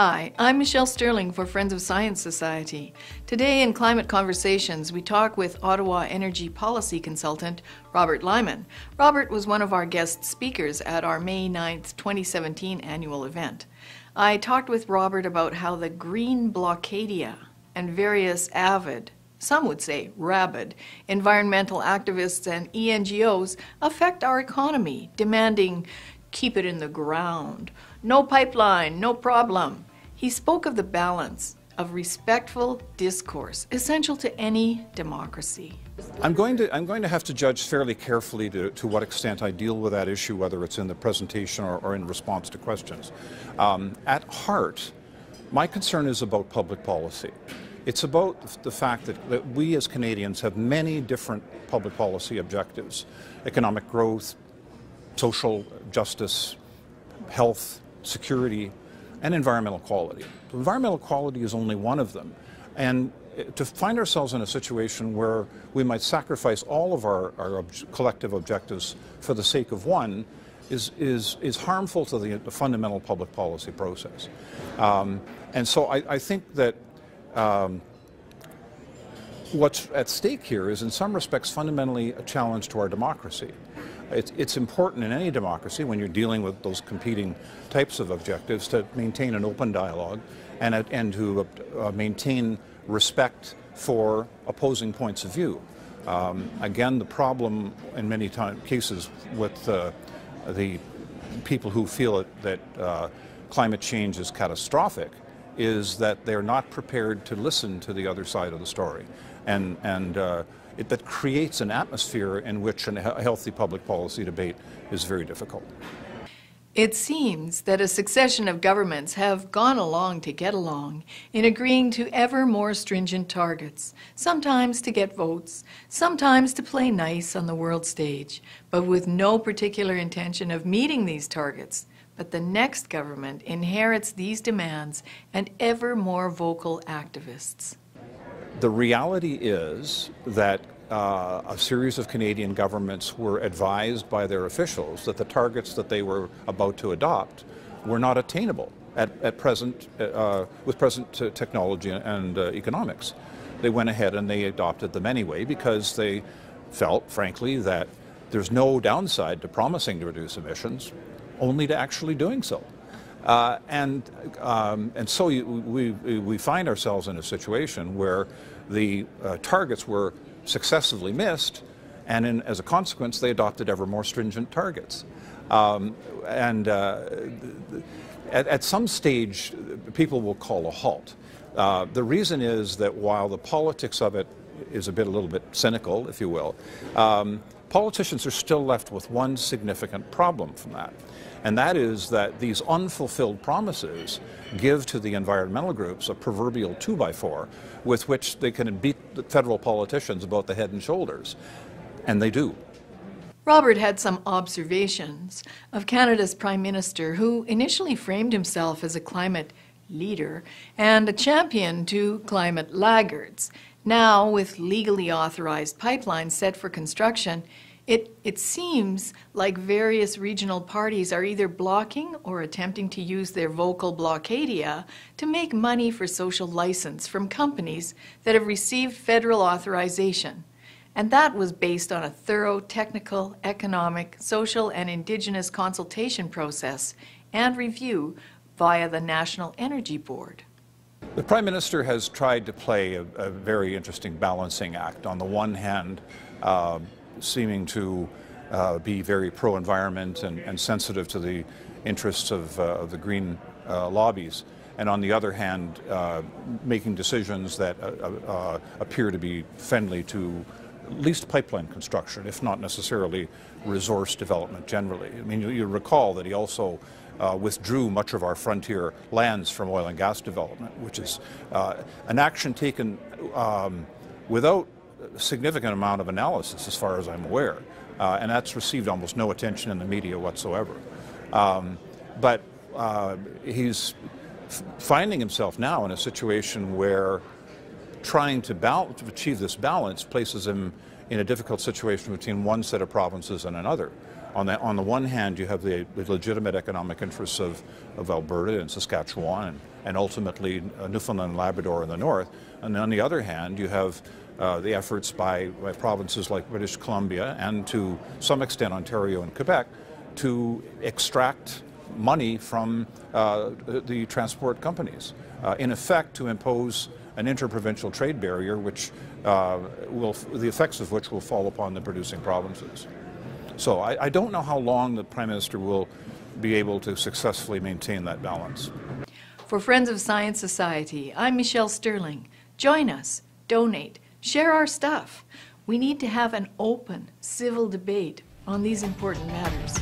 Hi, I'm Michelle Stirling for Friends of Science Society. Today in Climate Conversations, we talk with Ottawa energy policy consultant Robert Lyman. Robert was one of our guest speakers at our May 9th, 2017 annual event. I talked with Robert about how the green blockadia and various avid, some would say rabid, environmental activists and ENGOs affect our economy, demanding keep it in the ground no pipeline, no problem. He spoke of the balance of respectful discourse, essential to any democracy. I'm going to, I'm going to have to judge fairly carefully to, to what extent I deal with that issue, whether it's in the presentation or, or in response to questions. Um, at heart, my concern is about public policy. It's about the fact that, that we as Canadians have many different public policy objectives economic growth, social justice, health, security, and environmental quality. Environmental quality is only one of them. And to find ourselves in a situation where we might sacrifice all of our, our ob collective objectives for the sake of one is, is, is harmful to the, the fundamental public policy process. Um, and so I, I, think that um, what's at stake here is in some respects fundamentally a challenge to our democracy. It's, it's important in any democracy when you're dealing with those competing types of objectives to maintain an open dialogue and, and to uh, maintain respect for opposing points of view. Um, again, the problem in many time, cases with uh, the people who feel it, that uh, climate change is catastrophic is that they're not prepared to listen to the other side of the story. And, and uh, it, that creates an atmosphere in which a healthy public policy debate is very difficult. It seems that a succession of governments have gone along to get along in agreeing to ever more stringent targets, sometimes to get votes, sometimes to play nice on the world stage, but with no particular intention of meeting these targets. But the next government inherits these demands and ever more vocal activists. The reality is that uh, a series of Canadian governments were advised by their officials that the targets that they were about to adopt were not attainable at, at present, uh, with present technology and uh, economics. They went ahead and they adopted them anyway because they felt, frankly, that there's no downside to promising to reduce emissions, only to actually doing so. Uh, and, um, and so we, we find ourselves in a situation where the uh, targets were successively missed, and in, as a consequence, they adopted ever more stringent targets. Um, and uh, at, at, some stage, people will call a halt. Uh, the reason is that while the politics of it is a bit, a little bit cynical, if you will, um, politicians are still left with one significant problem from that and that is that these unfulfilled promises give to the environmental groups a proverbial two by four with which they can beat the federal politicians about the head and shoulders. And they do. Robert had some observations of Canada's Prime Minister, who initially framed himself as a climate leader and a champion to climate laggards. Now, with legally authorized pipelines set for construction, it, it seems like various regional parties are either blocking or attempting to use their vocal blockadia to make money for social license from companies that have received federal authorization. And that was based on a thorough technical, economic, social, and indigenous consultation process and review via the National Energy Board. The Prime Minister has tried to play a, a very interesting balancing act. On the one hand, uh, seeming to uh, be very pro-environment and, and, sensitive to the interests of, uh, of the green uh, lobbies, and on the other hand, uh, making decisions that uh, appear to be friendly to at least pipeline construction, if not necessarily resource development generally. I mean, you, you recall that he also uh, withdrew much of our frontier lands from oil and gas development, which is uh, an action taken um, without significant amount of analysis, as far as I'm aware, uh, and that's received almost no attention in the media whatsoever. Um, but uh, he's finding himself now in a situation where trying to, to achieve this balance places him in a difficult situation between one set of provinces and another. On the, on the one hand, you have the, the legitimate economic interests of, of Alberta and Saskatchewan and, and ultimately uh, Newfoundland and Labrador in the north. And on the other hand, you have uh, the efforts by, by provinces like British Columbia and to some extent Ontario and Quebec to extract money from uh, the, transport companies, uh, in effect to impose an interprovincial trade barrier, which uh, will, the effects of which will fall upon the producing provinces. So I, I don't know how long the Prime Minister will be able to successfully maintain that balance. For Friends of Science Society, I'm Michelle Stirling. Join us, donate, share our stuff. We need to have an open, civil debate on these important matters.